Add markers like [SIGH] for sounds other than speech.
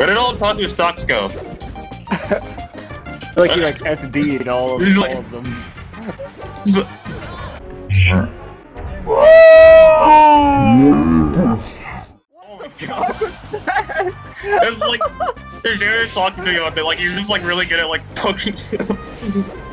Where did all Taku stocks go? I [LAUGHS] like you like SD'd all of, He's all like- of them. Oh my god. It's like, there's just talking to you, but like, you're just like really good at like poking shit. [LAUGHS]